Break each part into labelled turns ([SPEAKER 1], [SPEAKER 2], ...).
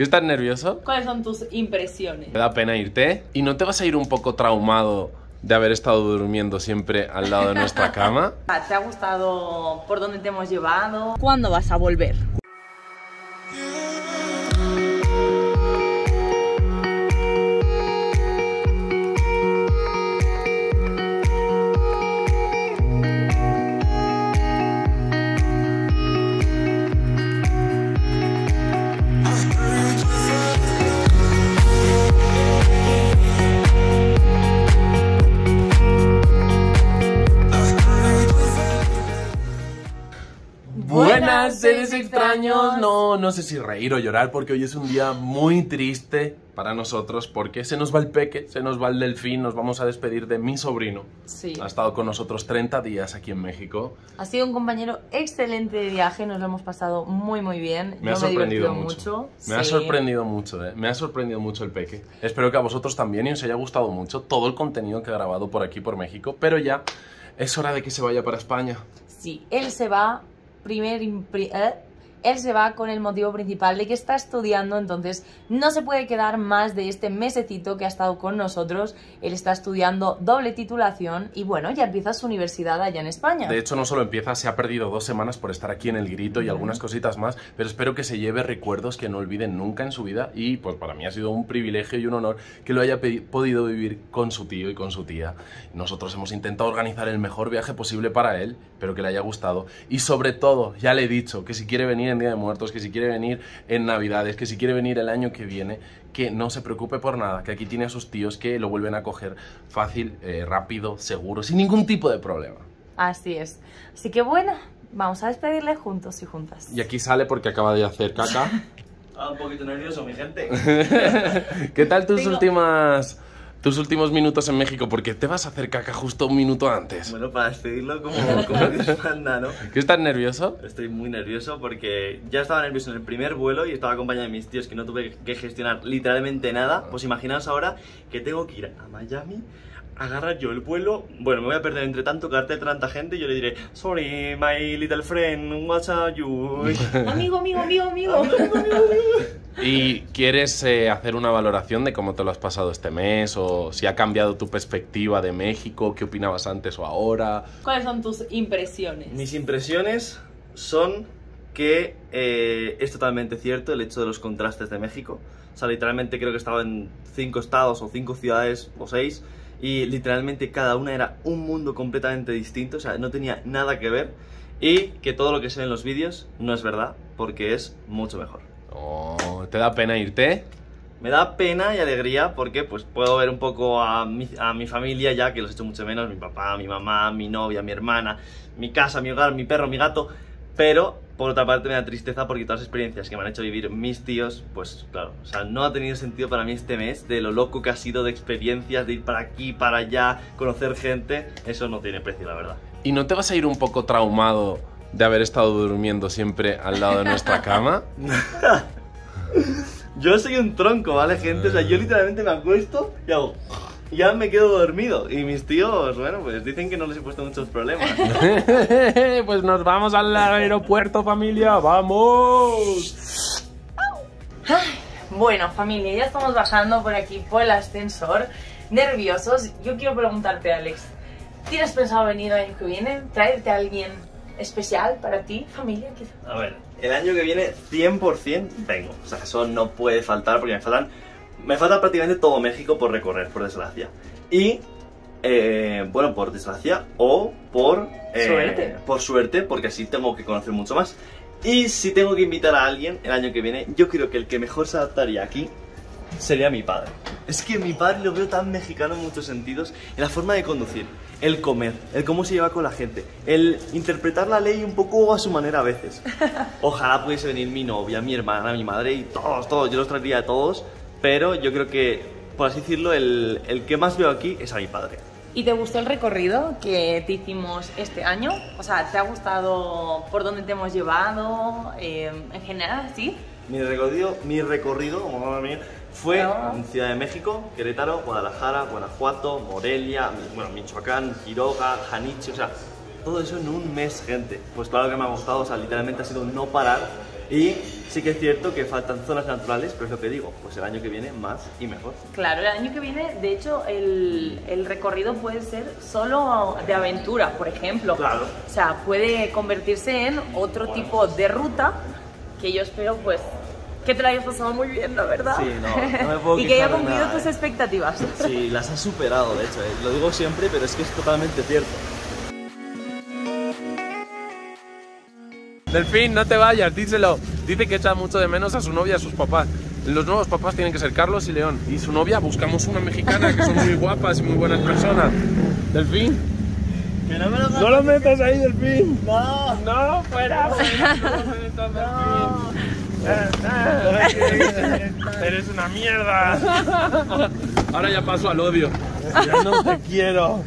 [SPEAKER 1] ¿Que estás nervioso?
[SPEAKER 2] ¿Cuáles son tus impresiones?
[SPEAKER 1] Me da pena irte. ¿Y no te vas a ir un poco traumado de haber estado durmiendo siempre al lado de nuestra cama?
[SPEAKER 2] ¿Te ha gustado por dónde te hemos llevado? ¿Cuándo vas a volver?
[SPEAKER 1] Seres extraños. No, no sé si reír o llorar porque hoy es un día muy triste para nosotros porque se nos va el peque, se nos va el delfín, nos vamos a despedir de mi sobrino.
[SPEAKER 2] Sí.
[SPEAKER 1] Ha estado con nosotros 30 días aquí en México.
[SPEAKER 2] Ha sido un compañero excelente de viaje, nos lo hemos pasado muy muy bien.
[SPEAKER 1] Me ha
[SPEAKER 2] Yo
[SPEAKER 1] sorprendido
[SPEAKER 2] he
[SPEAKER 1] mucho.
[SPEAKER 2] divertido
[SPEAKER 1] Me ha
[SPEAKER 2] Sí.
[SPEAKER 1] sorprendido mucho, eh. Me ha sorprendido mucho el peque. Espero que a vosotros también y os haya gustado mucho todo el contenido que he grabado por aquí por México, pero ya es hora de que se vaya para España.
[SPEAKER 2] Sí, él se va primer impri- eh, él se va con el motivo principal de que está estudiando, entonces no se puede quedar más de este mesecito que ha estado con nosotros. Él está estudiando doble titulación y bueno, ya empieza su universidad allá en España.
[SPEAKER 1] De hecho, no solo empieza, se ha perdido dos semanas por estar aquí en el grito y algunas cositas más, pero espero que se lleve recuerdos que no olviden nunca en su vida y pues para mí ha sido un privilegio y un honor que lo haya podido vivir con su tío y con su tía. Nosotros hemos intentado organizar el mejor viaje posible para él, pero que le haya gustado y sobre todo, ya le he dicho que si quiere venir en Día de Muertos, que si quiere venir en Navidades, que si quiere venir el año que viene, que no se preocupe por nada, que aquí tiene a sus tíos que lo vuelven a coger fácil, eh, rápido, seguro, sin ningún tipo de problema.
[SPEAKER 2] Así es. Así que bueno, vamos a despedirle juntos y juntas.
[SPEAKER 1] Y aquí sale porque acaba de hacer caca.
[SPEAKER 3] Ah, un poquito nervioso, mi gente.
[SPEAKER 1] ¿Qué tal tus últimas tus últimos minutos en México? Porque te vas a hacer caca justo un minuto antes.
[SPEAKER 3] Bueno, para despedirlo como, como Dios manda, ¿no?
[SPEAKER 1] ¿Qué estás nervioso?
[SPEAKER 3] Estoy muy nervioso porque ya estaba nervioso en el primer vuelo y estaba acompañado de mis tíos que no tuve que gestionar literalmente nada. Pues imaginaos ahora que tengo que ir a Miami, agarrar yo el vuelo. Bueno, me voy a perder entre tanto cartel, tanta gente y yo le diré, sorry, my little friend, what's up you?
[SPEAKER 2] Amigo, amigo, amigo, amigo.
[SPEAKER 1] ¿Y quieres eh, hacer una valoración de cómo te lo has pasado este mes? ¿O si ha cambiado tu perspectiva de México? ¿Qué opinabas antes o ahora?
[SPEAKER 2] ¿Cuáles son tus impresiones?
[SPEAKER 3] Mis impresiones son que eh, es totalmente cierto el hecho de los contrastes de México. O sea, literalmente creo que estaba en cinco estados o cinco ciudades o seis y literalmente cada una era un mundo completamente distinto, o sea, no tenía nada que ver y que todo lo que se ve en los vídeos no es verdad porque es mucho mejor.
[SPEAKER 1] Oh, ¿Te da pena irte?
[SPEAKER 3] Me da pena y alegría porque pues puedo ver un poco a mi, a mi familia ya que los echo mucho menos, mi papá, mi mamá, mi novia, mi hermana, mi casa, mi hogar, mi perro, mi gato, pero por otra parte me da tristeza porque todas las experiencias que me han hecho vivir mis tíos, pues claro, o sea, no ha tenido sentido para mí este mes de lo loco que ha sido de experiencias, de ir para aquí, para allá, conocer gente, eso no tiene precio, la verdad.
[SPEAKER 1] ¿Y no te vas a ir un poco traumado de haber estado durmiendo siempre al lado de nuestra cama?
[SPEAKER 3] Yo soy un tronco, ¿vale, gente? O sea, yo literalmente me acuesto y hago... Ya me quedo dormido. Y mis tíos, bueno, pues dicen que no les he puesto muchos problemas.
[SPEAKER 1] pues nos vamos al aeropuerto, familia. ¡Vamos!
[SPEAKER 2] Bueno, familia, ya estamos bajando por aquí por el ascensor, nerviosos. Yo quiero preguntarte, Alex, ¿tienes pensado venir el año que viene? ¿Traerte a alguien especial para ti, familia? quizá?
[SPEAKER 3] A ver, el año que viene 100% vengo. O sea, eso no puede faltar porque me faltan... Me falta prácticamente todo México por recorrer, por desgracia. Y, eh, bueno, por desgracia o por... eh,
[SPEAKER 2] Suerte.
[SPEAKER 3] Por suerte, porque así tengo que conocer mucho más. Y si tengo que invitar a alguien el año que viene, yo creo que el que mejor se adaptaría aquí sería mi padre. Es que mi padre lo veo tan mexicano en muchos sentidos, en la forma de conducir, el comer, el cómo se lleva con la gente, el interpretar la ley un poco a su manera a veces. Ojalá pudiese venir mi novia, mi hermana, mi madre y todos, todos, yo los traería a todos, pero yo creo que, por así decirlo, el, el que más veo aquí es a mi padre.
[SPEAKER 2] ¿Y te gustó el recorrido que te hicimos este año? O sea, ¿te ha gustado por dónde te hemos llevado? eh, en general, ¿sí?
[SPEAKER 3] Mi recorrido, mi recorrido como fue
[SPEAKER 2] Ah.
[SPEAKER 3] en Ciudad de México, Querétaro, Guadalajara, Guanajuato, Morelia, bueno, Michoacán, Quiroga, Janiche, o sea, todo eso en un mes, gente. Pues claro que me ha gustado, o sea, literalmente ha sido no parar Y sí que es cierto que faltan zonas naturales, pero es lo que digo, pues el año que viene más y mejor.
[SPEAKER 2] Claro, el año que viene, de hecho, el, el recorrido puede ser solo de aventura, por ejemplo.
[SPEAKER 3] Claro.
[SPEAKER 2] O sea, puede convertirse en otro tipo de ruta que yo espero, pues, que te la hayas pasado muy bien, la verdad.
[SPEAKER 3] Sí, no, no me puedo
[SPEAKER 2] y que haya cumplido
[SPEAKER 3] nada,
[SPEAKER 2] tus
[SPEAKER 3] eh.
[SPEAKER 2] expectativas.
[SPEAKER 3] Sí, las has superado, de hecho, eh. lo digo siempre, pero es que es totalmente cierto.
[SPEAKER 1] Delfín, no te vayas, díselo. Dice que echa mucho de menos a su novia y a sus papás. Los nuevos papás tienen que ser Carlos y León. Y su novia, buscamos una mexicana que son muy guapas y muy buenas personas. Delfín.
[SPEAKER 3] Que no me lo
[SPEAKER 1] No lo metas ahí, Delfín.
[SPEAKER 3] No.
[SPEAKER 1] No, fuera. fuera, no lo metas, Delfín. Eres una mierda. Ahora ya paso al odio. Ya no te quiero.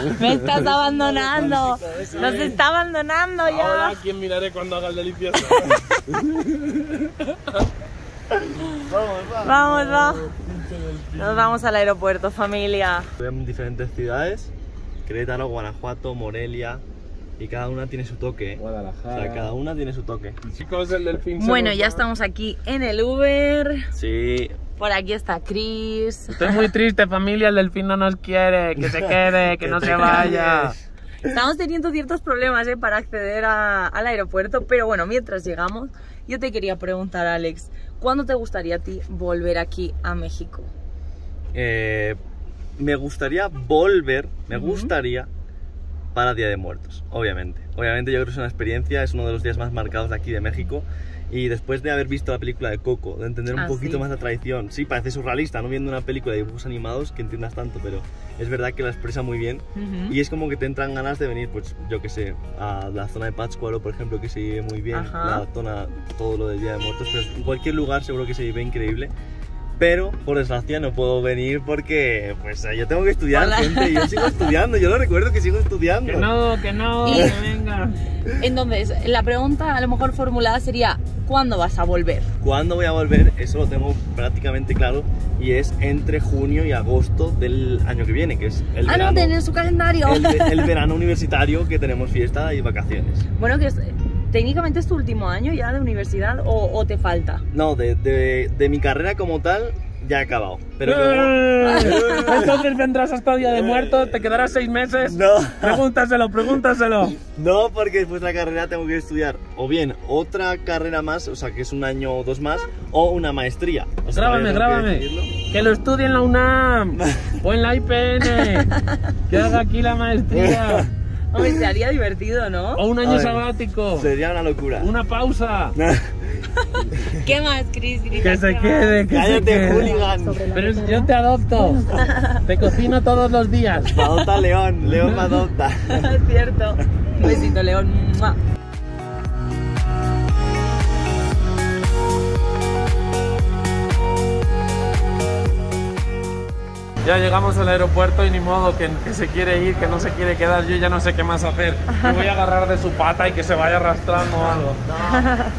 [SPEAKER 2] Me estás abandonando. Nos está abandonando
[SPEAKER 1] Ahora,
[SPEAKER 2] ya.
[SPEAKER 1] ¿quién miraré cuando haga el delicioso?
[SPEAKER 2] Vamos, va. Nos vamos al aeropuerto, familia.
[SPEAKER 3] En diferentes ciudades, Querétaro, Guanajuato, Morelia, y cada una tiene su toque. ¿eh? O sea, cada una tiene su toque.
[SPEAKER 1] Chicos, el delfín
[SPEAKER 2] Bueno, ya estamos aquí en el Uber.
[SPEAKER 3] Sí,
[SPEAKER 2] Por aquí está Chris.
[SPEAKER 1] Estoy muy triste, familia. El delfín no nos quiere. Que se quede, que no se vaya.
[SPEAKER 2] Estamos teniendo ciertos problemas ¿eh? para acceder a- al aeropuerto, pero bueno, mientras llegamos, yo te quería preguntar, Alex, ¿cuándo te gustaría a ti volver aquí a México?
[SPEAKER 3] Eh, me gustaría volver, me gustaría para Día de Muertos, obviamente. Obviamente yo creo que es una experiencia, es uno de los días más marcados de aquí de México. Y después de haber visto la película de Coco, de entender un
[SPEAKER 2] Ah,
[SPEAKER 3] poquito
[SPEAKER 2] sí.
[SPEAKER 3] más la tradición, sí, parece surrealista, no viendo una película de dibujos animados que entiendas tanto, pero es verdad que la expresa muy bien.
[SPEAKER 2] Ujú.
[SPEAKER 3] Y es como que te entran ganas de venir, pues yo que sé, a la zona de Pátzcuaro, por ejemplo, que se vive muy bien,
[SPEAKER 2] Ajá.
[SPEAKER 3] la zona, todo lo del Día de Muertos, pero en cualquier lugar seguro que se vive increíble. Pero, por desgracia, no puedo venir porque, pues, yo tengo que estudiar,
[SPEAKER 2] Hola.
[SPEAKER 3] gente, yo sigo estudiando, yo lo recuerdo que sigo estudiando.
[SPEAKER 1] Que no, que no,
[SPEAKER 2] Y-
[SPEAKER 1] que venga.
[SPEAKER 2] Entonces, la pregunta a lo mejor formulada sería, ¿cuándo vas a volver?
[SPEAKER 3] ¿Cuándo voy a volver? Eso lo tengo prácticamente claro y es entre junio y agosto del año que viene, que es el
[SPEAKER 2] ah,
[SPEAKER 3] verano.
[SPEAKER 2] no, tener su calendario.
[SPEAKER 3] el, el verano universitario que tenemos fiesta y vacaciones.
[SPEAKER 2] Bueno, que es, técnicamente es tu último año ya de universidad o, o te falta.
[SPEAKER 3] No, de, de, de mi carrera como tal ya he acabado. Pero como...
[SPEAKER 1] Eh, Entonces vendrás hasta Día de Muertos, te quedarás seis meses.
[SPEAKER 3] No.
[SPEAKER 1] Pregúntaselo, pregúntaselo.
[SPEAKER 3] No, porque después de la carrera tengo que estudiar o bien otra carrera más, o sea que es un año o dos más, o una maestría. O sea,
[SPEAKER 1] Grábame,
[SPEAKER 3] que
[SPEAKER 1] grábame.
[SPEAKER 3] decidirlo.
[SPEAKER 1] Que lo estudie en la UNAM o en la IPN. Que haga aquí la maestría.
[SPEAKER 2] Hombre, se haría divertido, ¿no?
[SPEAKER 1] O un año sabático.
[SPEAKER 3] Sería una locura.
[SPEAKER 1] Una pausa.
[SPEAKER 2] ¿Qué más, Chris? Grita,
[SPEAKER 1] Que se
[SPEAKER 2] ¿qué
[SPEAKER 1] quede, que se
[SPEAKER 3] Cállate,
[SPEAKER 1] quede.
[SPEAKER 3] hooligan.
[SPEAKER 1] Pero es- yo te adopto. Te cocino todos los días.
[SPEAKER 3] Me adopta León, León me adopta.
[SPEAKER 2] Es cierto. Un besito, León.
[SPEAKER 1] Ya llegamos al aeropuerto y ni modo que, que se quiere ir, que no se quiere quedar. Yo ya no sé qué más hacer. Me voy a agarrar de su pata y que se vaya arrastrando o algo.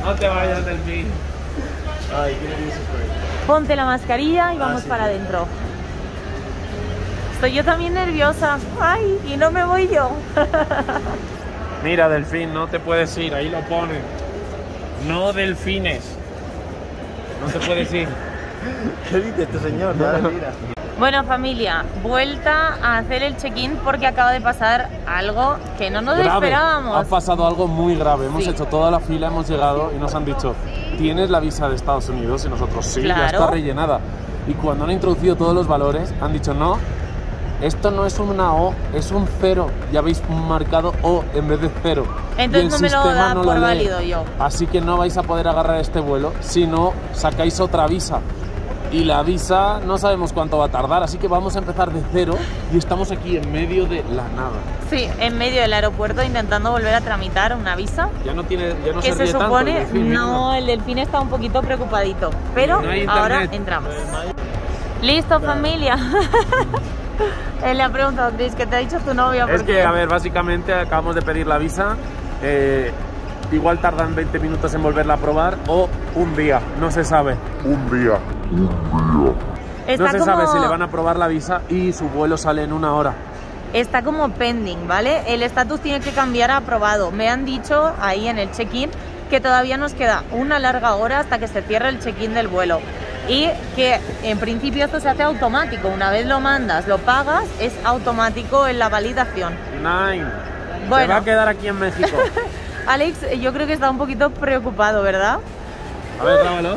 [SPEAKER 1] No te vayas del fin.
[SPEAKER 3] Ay, qué nervioso estoy.
[SPEAKER 2] Ponte la mascarilla y vamos
[SPEAKER 3] sí,
[SPEAKER 2] para
[SPEAKER 3] sí.
[SPEAKER 2] adentro. Estoy yo también nerviosa. Ay, y no me voy yo.
[SPEAKER 1] Mira, delfín, no te puedes ir, ahí lo ponen. No delfines. No te puedes ir.
[SPEAKER 3] ¿Qué dice este señor? Ya, mira.
[SPEAKER 2] Bueno, familia, vuelta a hacer el check-in porque acaba de pasar algo que no nos
[SPEAKER 1] Grave.
[SPEAKER 2] esperábamos.
[SPEAKER 1] Ha pasado algo muy grave. Hemos
[SPEAKER 2] Sí.
[SPEAKER 1] hecho toda la fila, hemos llegado y nos han dicho, ¿tienes la visa de Estados Unidos? Y nosotros, sí, ya
[SPEAKER 2] Claro.
[SPEAKER 1] está rellenada. Y cuando han introducido todos los valores, han dicho, no, esto no es una O, es un cero. Ya habéis marcado O en vez de cero.
[SPEAKER 2] Entonces
[SPEAKER 1] Y el
[SPEAKER 2] no me lo da
[SPEAKER 1] no
[SPEAKER 2] por
[SPEAKER 1] lee.
[SPEAKER 2] válido yo.
[SPEAKER 1] Así que no vais a poder agarrar este vuelo si no sacáis otra visa. Y la visa no sabemos cuánto va a tardar, así que vamos a empezar de cero y estamos aquí en medio de la nada.
[SPEAKER 2] Sí, en medio del aeropuerto intentando volver a tramitar una visa.
[SPEAKER 1] Ya no tiene, ya no
[SPEAKER 2] que
[SPEAKER 1] se
[SPEAKER 2] se
[SPEAKER 1] ríe tanto el
[SPEAKER 2] supone,
[SPEAKER 1] delfín,
[SPEAKER 2] no, el delfín está un poquito preocupadito. Pero
[SPEAKER 1] No
[SPEAKER 2] ahora entramos. Listo, familia. Él le ha preguntado, Chris, ¿qué te ha dicho tu novia?
[SPEAKER 1] Es que, a ver, básicamente acabamos de pedir la visa. eh, igual tardan 20 minutos en volverla a aprobar o un día, no se sabe.
[SPEAKER 2] Está
[SPEAKER 1] no se
[SPEAKER 2] como,
[SPEAKER 1] sabe si le van a aprobar la visa y su vuelo sale en una hora.
[SPEAKER 2] Está como pending, ¿vale? El estatus tiene que cambiar a aprobado. Me han dicho ahí en el check-in que todavía nos queda una larga hora hasta que se cierre el check-in del vuelo. Y que en principio esto se hace automático. Una vez lo mandas, lo pagas, es automático en la validación.
[SPEAKER 1] Nine. Se
[SPEAKER 2] Bueno.
[SPEAKER 1] va a quedar aquí en México.
[SPEAKER 2] Alex, yo creo que está un poquito preocupado, ¿verdad?
[SPEAKER 1] A ver, grábalo.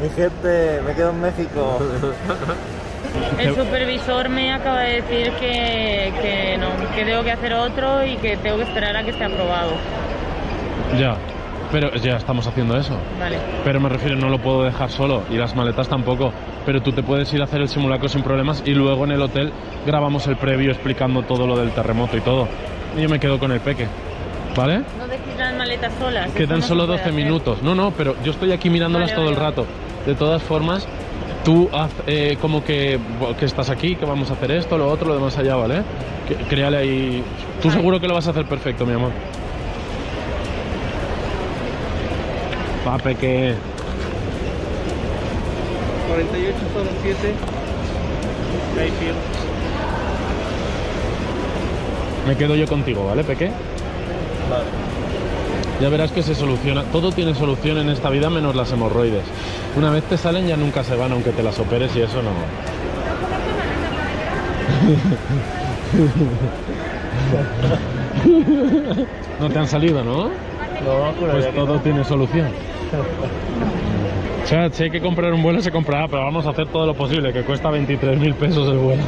[SPEAKER 3] Mi gente, me quedo en México.
[SPEAKER 2] El supervisor me acaba de decir que, que no, que tengo que hacer otro y que tengo que esperar a que esté aprobado.
[SPEAKER 1] Ya, pero ya estamos haciendo eso.
[SPEAKER 2] Vale.
[SPEAKER 1] Pero me refiero, no lo puedo dejar solo y las maletas tampoco. Pero tú te puedes ir a hacer el simulacro sin problemas y luego en el hotel grabamos el previo explicando todo lo del terremoto y todo. Y yo me quedo con el peque. ¿Vale?
[SPEAKER 2] No dejes las maletas solas.
[SPEAKER 1] Quedan solo 12 minutos. No, no, pero yo estoy aquí mirándolas
[SPEAKER 2] Vale,
[SPEAKER 1] todo el rato. De todas formas, tú haz eh, como que, que estás aquí, que vamos a hacer esto, lo otro, lo demás allá, ¿vale? Que- Créale ahí. Tú seguro que lo vas a hacer perfecto, mi amor. Pape, que
[SPEAKER 3] 48 son 7.
[SPEAKER 1] me quedo yo contigo, ¿vale, Peque?
[SPEAKER 3] Vale.
[SPEAKER 1] Ya verás que se soluciona. Todo tiene solución en esta vida menos las hemorroides. Una vez te salen ya nunca se van, aunque te las operes y eso no. No te han salido, ¿no?
[SPEAKER 3] No,
[SPEAKER 1] Pues todo
[SPEAKER 3] no.
[SPEAKER 1] tiene solución. O sea, si hay que comprar un vuelo, se comprará, pero vamos a hacer todo lo posible, que cuesta 23.000 pesos el vuelo.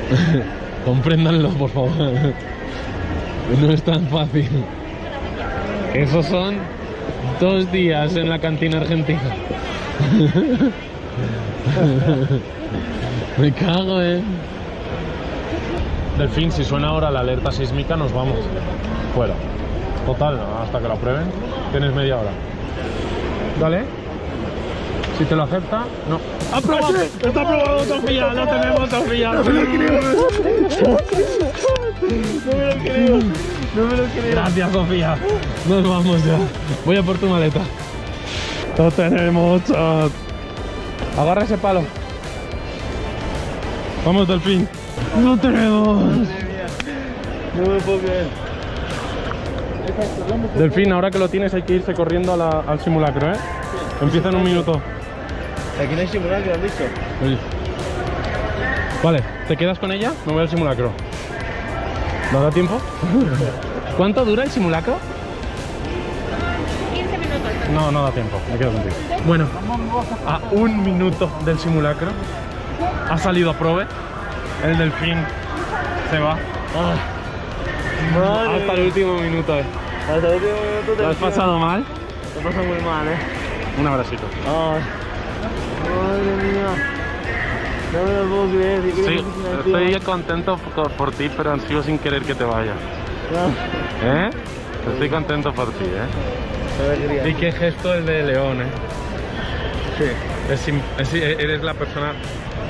[SPEAKER 1] Compréndanlo, por favor. No es tan fácil. Esos son dos días en la cantina argentina. Me cago, eh. Delfín, si suena ahora la alerta sísmica, nos vamos. Fuera. Total, hasta que lo aprueben, tienes media hora. Dale. Si te lo acepta, no. ¡Aprobado! ¡Está aprobado, Sofía! ¡Lo tenemos, Sofía! ¡No me lo creo! ¡No me lo creo! ¡No me lo creo! Gracias, Sofía. Nos vamos ya. Voy a por tu maleta. Lo tenemos, chat. Agarra ese palo. Vamos, Delfín. ¡Lo tenemos!
[SPEAKER 3] No me puedo creer.
[SPEAKER 1] Delfín, ahora que lo tienes hay que irse corriendo a la- al simulacro, ¿eh? Empieza en un minuto.
[SPEAKER 3] Aquí no hay simulacro, ¿has visto?
[SPEAKER 1] Oye. Vale, ¿te quedas con ella? Me voy al simulacro. ¿No da tiempo? ¿Cuánto dura el simulacro?
[SPEAKER 2] 15 minutos.
[SPEAKER 1] No, no da tiempo, me quedo contigo. Bueno, a un minuto del simulacro ha salido a prove. El delfín se va. Hasta el último minuto. eh.
[SPEAKER 3] Hasta el último minuto te
[SPEAKER 1] ¿Lo has pasado mal?
[SPEAKER 3] Te pasa muy mal, eh.
[SPEAKER 1] Un abracito.
[SPEAKER 3] Ay. Madre mía. No me si
[SPEAKER 1] Sí, estoy contento por, por ti, pero sigo sin querer que te vayas.
[SPEAKER 3] No,
[SPEAKER 1] ¿Eh? Estoy contento por ti, ¿eh? Y qué gesto el de León, ¿eh?
[SPEAKER 3] Sí.
[SPEAKER 1] Es es- eres la persona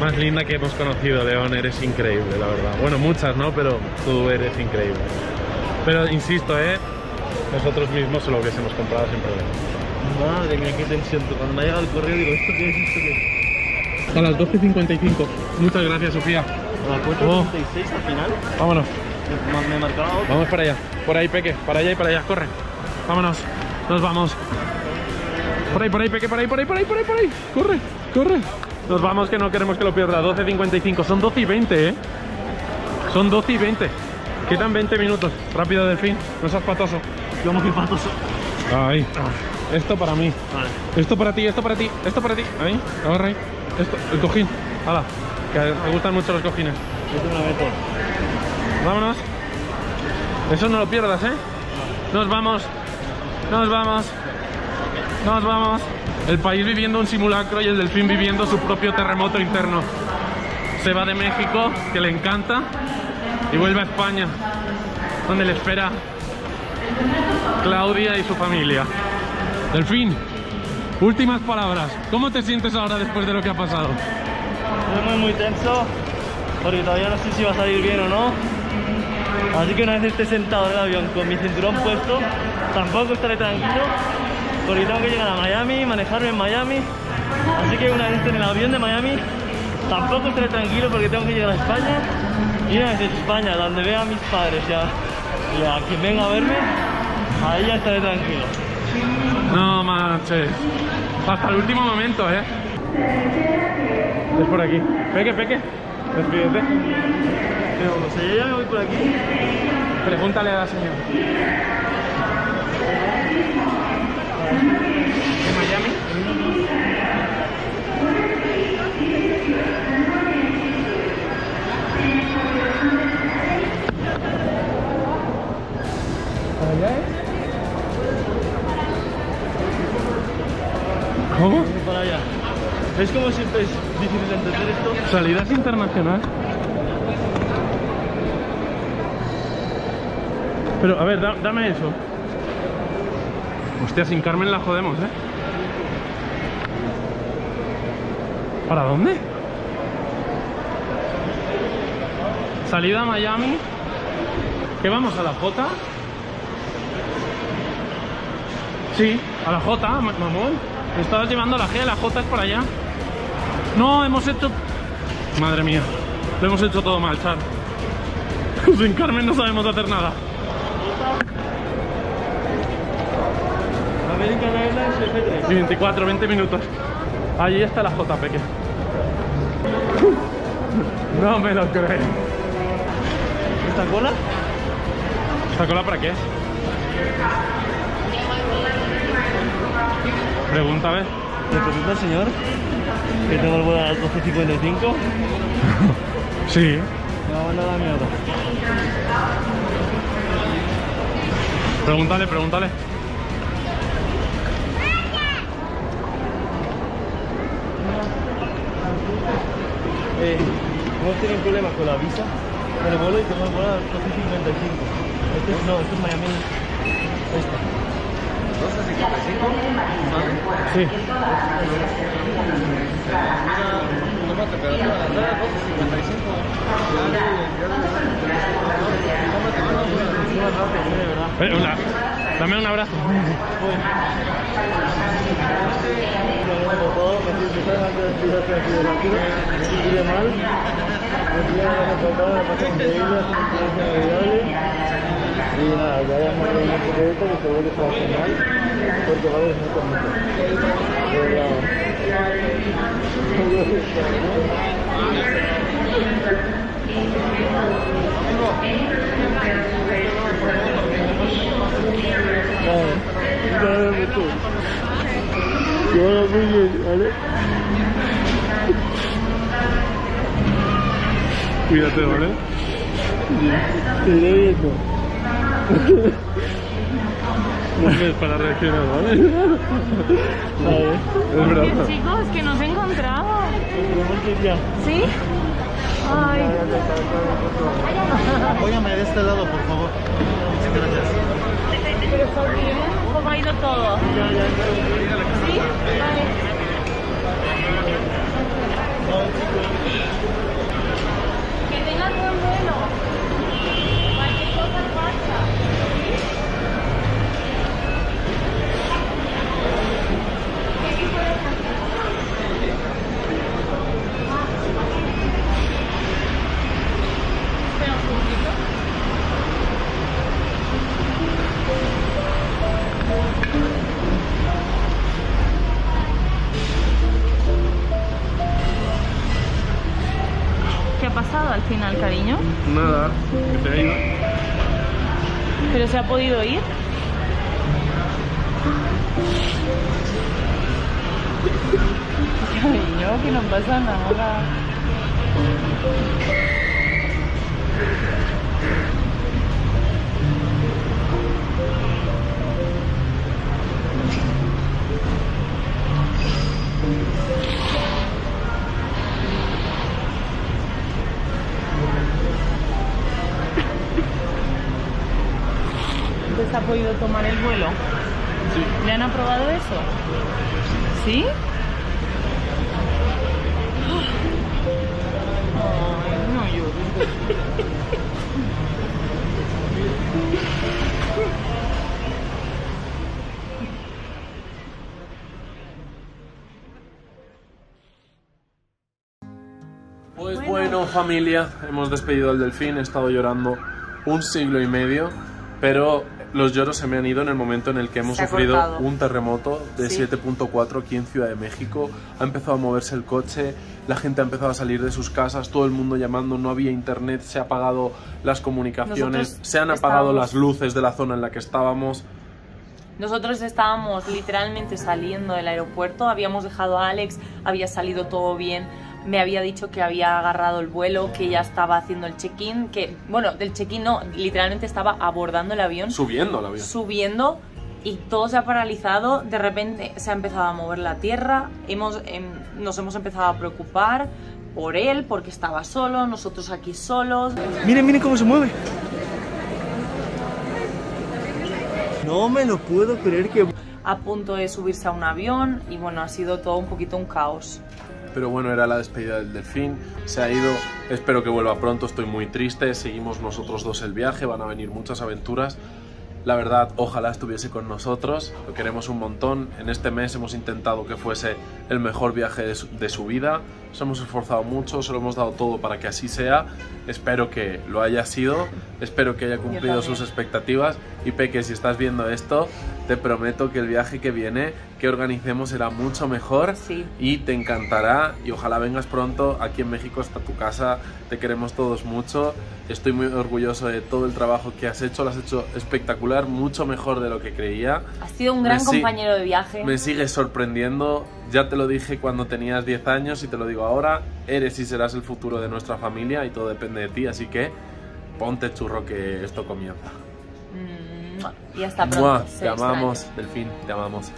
[SPEAKER 1] más linda que hemos conocido, León. Eres increíble, la verdad. Bueno, muchas, ¿no? Pero tú eres increíble. Pero insisto, ¿eh? Nosotros mismos se lo hubiésemos comprado sin problema.
[SPEAKER 3] Madre mía, qué tensión. Cuando me ha llegado el correo digo, ¿esto qué es? ¿Esto qué es?
[SPEAKER 1] A las 12.55. Muchas gracias, Sofía.
[SPEAKER 3] A las 4.36
[SPEAKER 1] Oh.
[SPEAKER 3] al final.
[SPEAKER 1] Vámonos.
[SPEAKER 3] Me, me.
[SPEAKER 1] Vamos para allá. Por ahí, Peque. Para allá y para allá. Corre. Vámonos. Nos vamos. Por ahí, por ahí, Peque. Por ahí, por ahí, por ahí, por ahí, por ahí. Corre, corre. Nos vamos que no queremos que lo pierda. 12.55. Son 12 y 20, ¿eh? Son 12 y 20. Quedan 20 minutos. Rápido, Delfín. No seas patoso.
[SPEAKER 3] Yo muy patoso.
[SPEAKER 1] Ahí. Esto para mí.
[SPEAKER 3] Vale.
[SPEAKER 1] Esto para ti, esto para ti, esto para ti. Ahí, agarra ahí. Esto, el cojín. Hala. Que me gustan mucho los cojines.
[SPEAKER 3] Esto.
[SPEAKER 1] Vámonos. Eso no lo pierdas, ¿eh? Nos vamos. Nos vamos. Nos vamos. El país viviendo un simulacro y el delfín viviendo su propio terremoto interno. Se va de México, que le encanta, y vuelve a España, donde le espera Claudia y su familia. Delfín, últimas palabras. ¿Cómo te sientes ahora después de lo que ha pasado?
[SPEAKER 3] Estoy muy, muy tenso. Porque todavía no sé si va a salir bien o no. Así que una vez esté sentado en el avión con mi cinturón puesto, tampoco estaré tranquilo. Porque tengo que llegar a Miami, manejarme en Miami. Así que una vez esté en el avión de Miami, tampoco estaré tranquilo porque tengo que llegar a España. Y una vez en España, donde vea a mis padres ya, y a quien venga a verme, Ahí ya estaré tranquilo.
[SPEAKER 1] No manches. Hasta el último momento, ¿eh? Es por aquí. Peque, peque. Despídete.
[SPEAKER 3] Pero, sea, yo ya me voy por aquí.
[SPEAKER 1] Pregúntale a la señora.
[SPEAKER 3] ¿Ves cómo siempre es difícil de entender esto?
[SPEAKER 1] Salidas internacional. Pero, a ver, da- dame eso. Hostia, sin Carmen la jodemos, ¿eh? ¿Para dónde? Salida a Miami. ¿Qué vamos? ¿A la J? Sí, a la J, ma- mamón. Me estabas llevando la G, la J es por allá. No, hemos hecho... Madre mía, lo hemos hecho todo mal, Char. Sin Carmen no sabemos hacer nada.
[SPEAKER 3] American Airlines F3.
[SPEAKER 1] Y 24, 20 minutos. Allí está la J, Peque. No me lo creo.
[SPEAKER 3] ¿Esta cola?
[SPEAKER 1] ¿Esta cola para qué es? Pregúntale.
[SPEAKER 3] ¿Le pregunta al señor? Que tengo el vuelo a las 12.55.
[SPEAKER 1] Sí.
[SPEAKER 3] Me va a mandar a la mierda.
[SPEAKER 1] Pregúntale, pregúntale.
[SPEAKER 3] Eh, hemos tenido problemas con la visa, con el vuelo y tengo el vuelo a las 12.55. Este es, no, este es Miami. Este.
[SPEAKER 1] Sí. Eh, una- dame un abrazo.
[SPEAKER 3] Y nada, ya hayamos tenido un de esto, que se hacer mal, porque va a haber mucho mucho. Vale.
[SPEAKER 1] Cuídate, ¿vale?
[SPEAKER 3] Te iré viendo.
[SPEAKER 1] No me para reaccionar, ¿vale?
[SPEAKER 3] Vale.
[SPEAKER 1] Es verdad.
[SPEAKER 2] Chicos, que nos
[SPEAKER 3] ya.
[SPEAKER 2] ¿Sí? Ay,
[SPEAKER 3] Apóyame de este lado, por favor. Muchas gracias.
[SPEAKER 2] pero está bien. ¿Cómo ha ido todo? ¿Sí? Vale. Que tengas buen vuelo. Ha pasado al final, cariño?
[SPEAKER 1] Nada, que se ha ido.
[SPEAKER 2] ¿Pero se ha podido ir? Cariño, que no pasa nada. ¿Entonces ha podido tomar el vuelo?
[SPEAKER 1] Sí.
[SPEAKER 2] ¿Le han aprobado eso? ¿Sí? Ay, no llores.
[SPEAKER 4] Pues
[SPEAKER 2] Bueno.
[SPEAKER 4] bueno, familia, hemos despedido al delfín, he estado llorando un siglo y medio
[SPEAKER 1] pero los lloros se me han ido en el momento en el que hemos
[SPEAKER 2] ha
[SPEAKER 1] sufrido
[SPEAKER 2] cortado.
[SPEAKER 1] un terremoto de
[SPEAKER 2] Sí.
[SPEAKER 1] 7.4 aquí en Ciudad de México. Ha empezado a moverse el coche, la gente ha empezado a salir de sus casas, todo el mundo llamando, no había internet, se han apagado las comunicaciones,
[SPEAKER 2] Nosotros
[SPEAKER 1] se han apagado
[SPEAKER 2] estábamos-
[SPEAKER 1] las luces de la zona en la que estábamos.
[SPEAKER 2] Nosotros estábamos literalmente saliendo del aeropuerto, habíamos dejado a Alex, había salido todo bien, me había dicho que había agarrado el vuelo, que ya estaba haciendo el check-in, que, bueno, del check-in no, literalmente estaba abordando el avión,
[SPEAKER 1] Subiendo al avión.
[SPEAKER 2] subiendo y todo se ha paralizado, de repente se ha empezado a mover la tierra, hemos, em, nos hemos empezado a preocupar por él, porque estaba solo, nosotros aquí solos.
[SPEAKER 3] Miren, miren cómo se mueve. No me lo puedo creer que...
[SPEAKER 2] a punto de subirse a un avión y bueno, ha sido todo un poquito un caos.
[SPEAKER 1] Pero bueno, era la despedida del delfín, se ha ido, espero que vuelva pronto, estoy muy triste, seguimos nosotros dos el viaje, van a venir muchas aventuras. La verdad, ojalá estuviese con nosotros, lo queremos un montón. En este mes hemos intentado que fuese el mejor viaje de su, de su vida, nos hemos esforzado mucho, se lo hemos dado todo para que así sea. Espero que lo haya sido, espero que haya cumplido sus expectativas. Y Peque, si estás viendo esto, te prometo que el viaje que viene, que organicemos, será mucho mejor
[SPEAKER 2] Sí.
[SPEAKER 1] y te encantará y ojalá vengas pronto. Aquí en México está tu casa, te queremos todos mucho. Estoy muy orgulloso de todo el trabajo que has hecho, lo has hecho espectacular, mucho mejor de lo que creía.
[SPEAKER 2] Has sido un gran
[SPEAKER 1] Me
[SPEAKER 2] compañero de viaje.
[SPEAKER 1] Me sigues sorprendiendo, ya te lo dije cuando tenías 10 años y te lo digo ahora, eres y serás el futuro de nuestra familia y todo depende de ti, así que ponte churro que esto comienza.
[SPEAKER 2] Mm, y hasta pronto.
[SPEAKER 1] Mua, te
[SPEAKER 2] extraña.
[SPEAKER 1] amamos, Delfín, te amamos.